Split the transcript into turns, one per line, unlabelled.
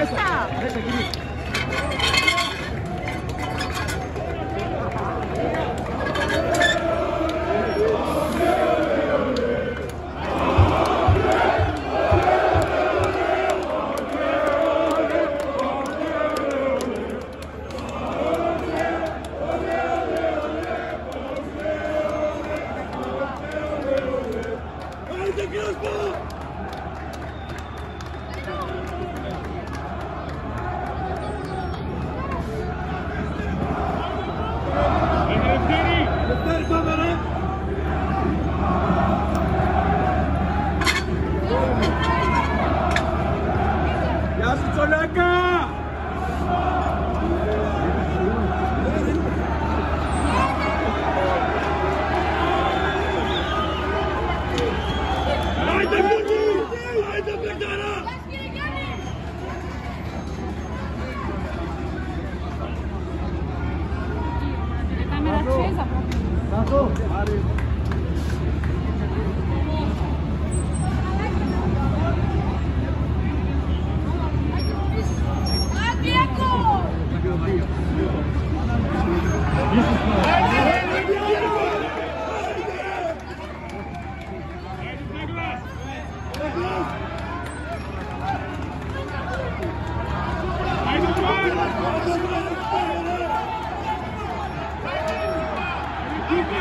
맛있다. Let's go! Ja, så lekker! Isso,